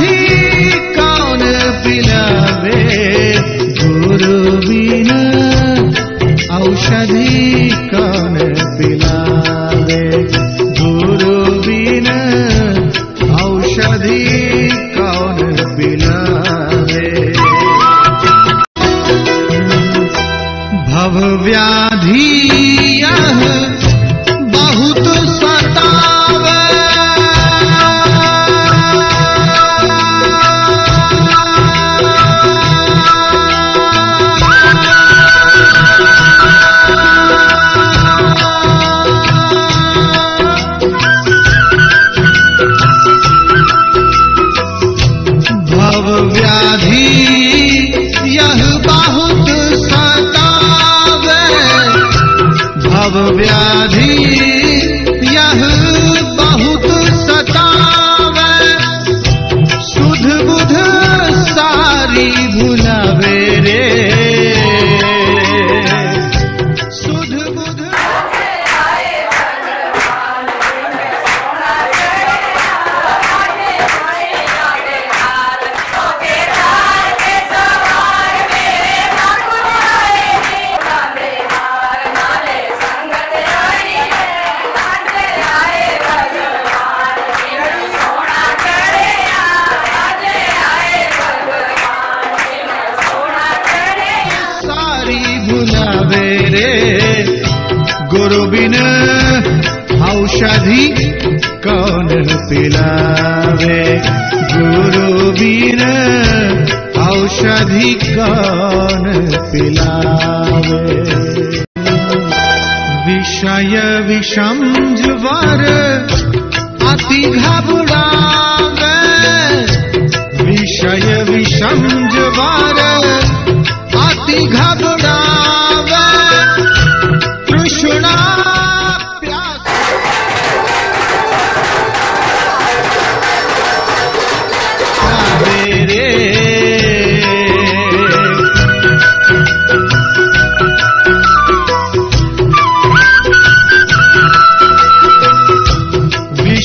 de विषय विषम विषं अति अतिघु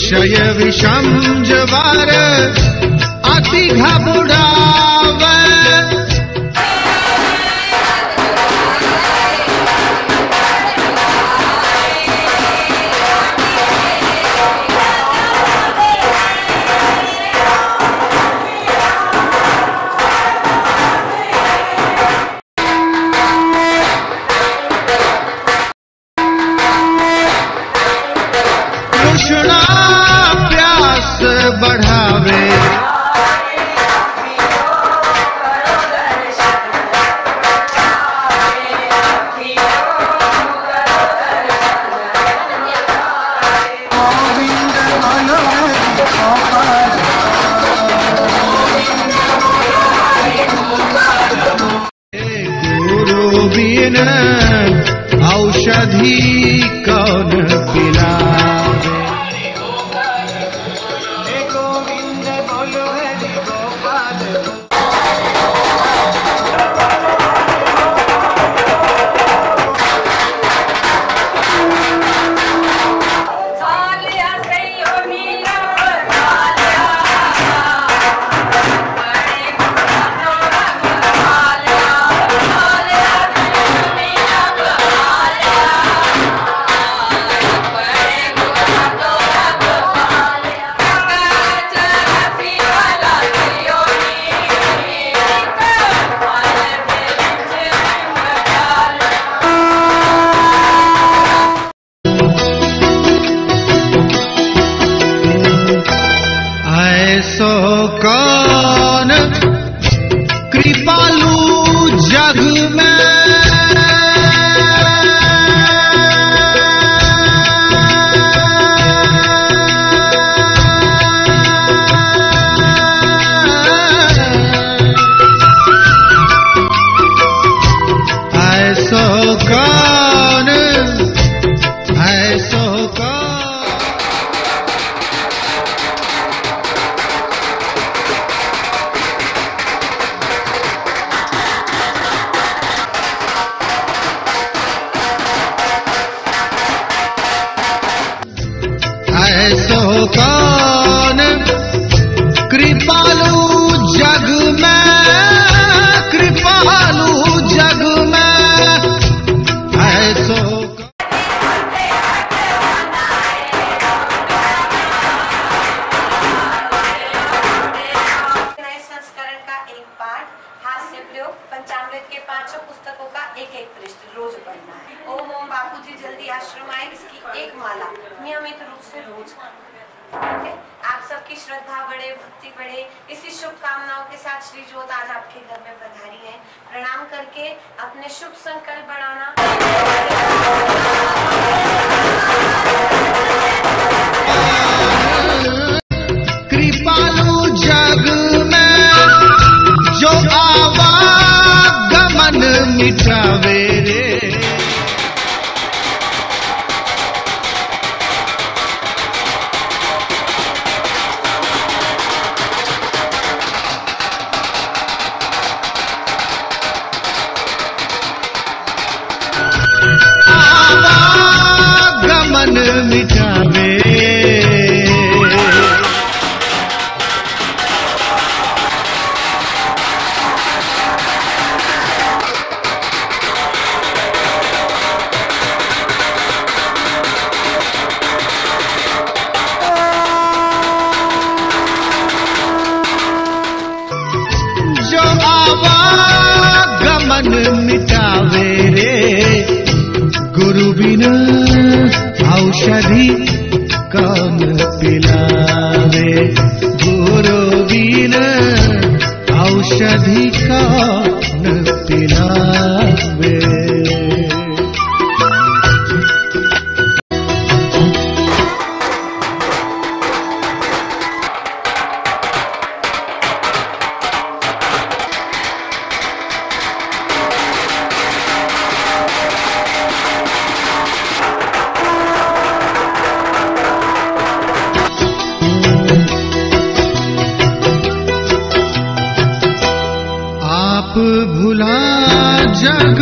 शय विषं जवार अतिघुडाव औषधी शोका भक्ति बढ़े इसी शुभकामनाओं के साथ श्री जोत आज आपके घर में पधारी है। प्रणाम करके अपने शुभ संकल्प बढ़ाना। कृपालु जग जो आवा गमन आवागमन मिटावे। सभी का जग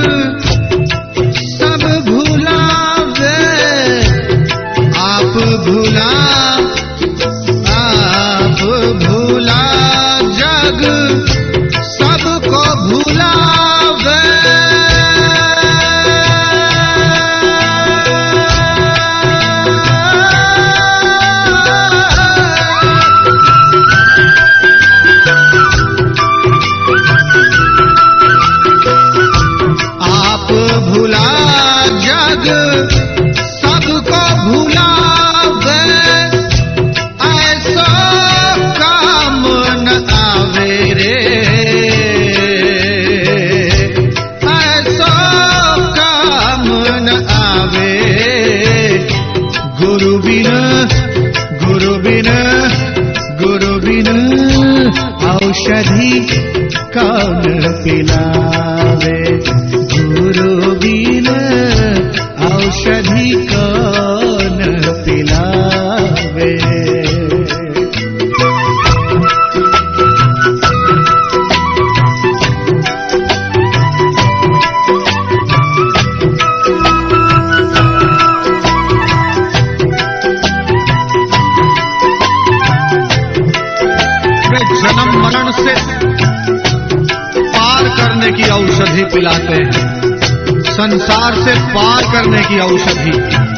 औषधि कौन पिला। पिलाते हैं। संसार से पार करने की औषधि।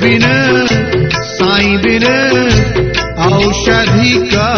बिन साई बिन औषधि का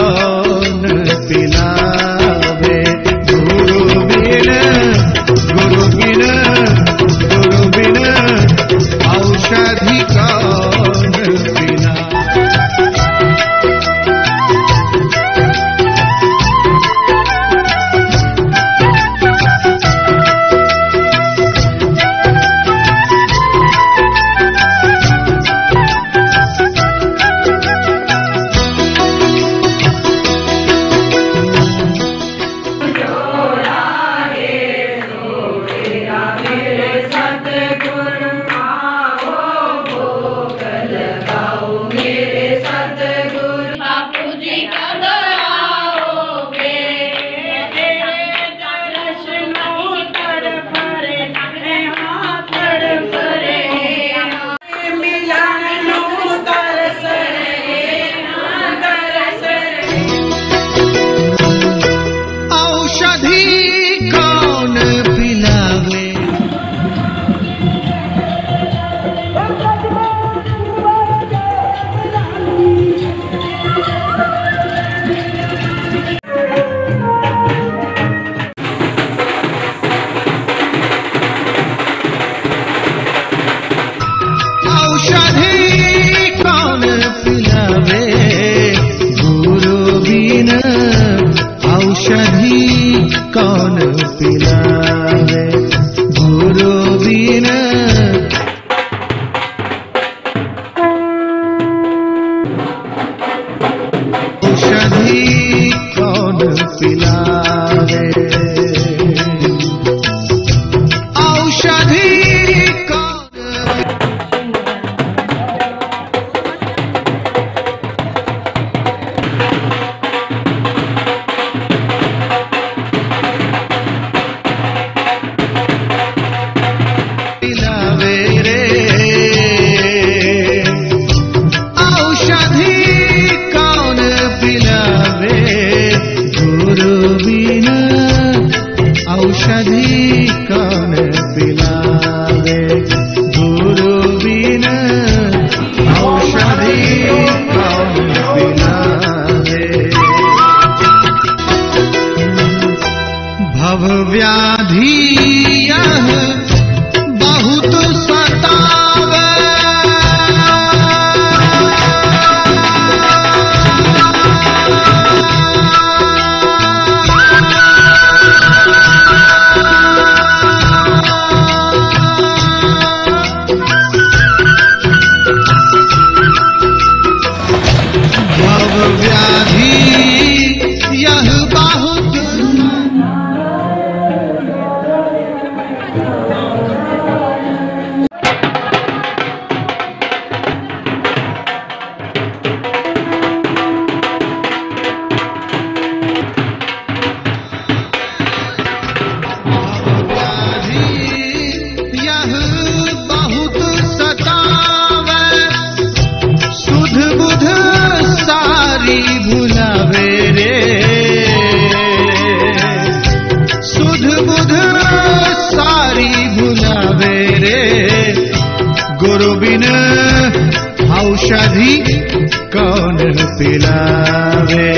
पिलावे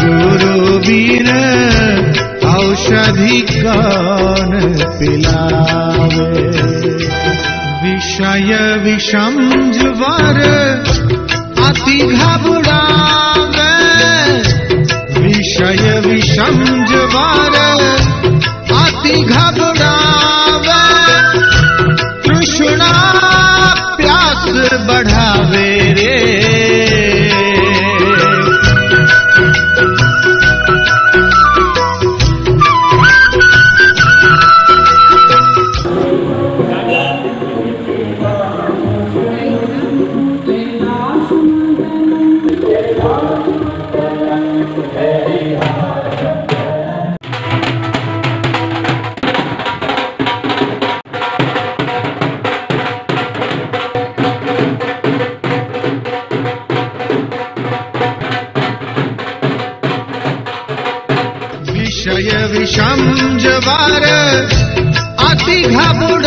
गुरु बीर औषधि कला विषय विषम वर अति घुराव विषय विषम ज्वर अति अतिघुराव तृष्णा प्यास बढ़ावे। आती घाबुड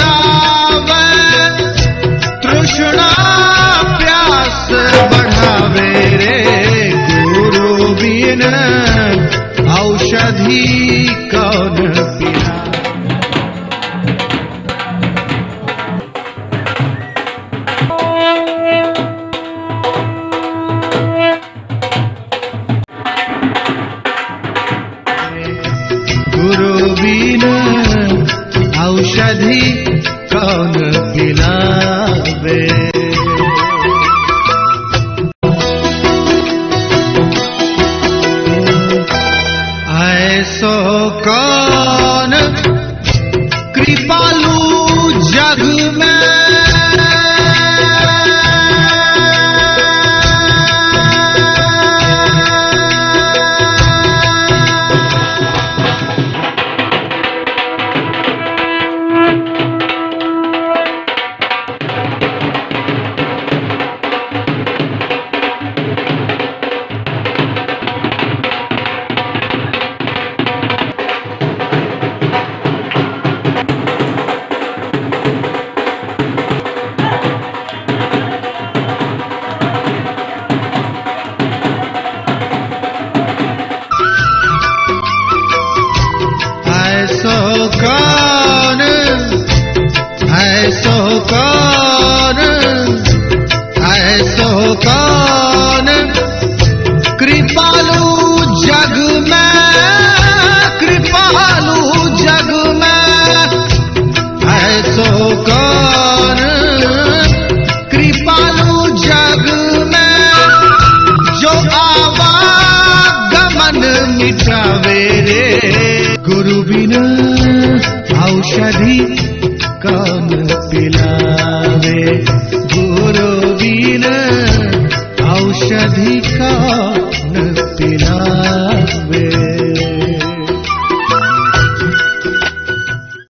मिटावे रे गुरु बिना औषधि पिलावे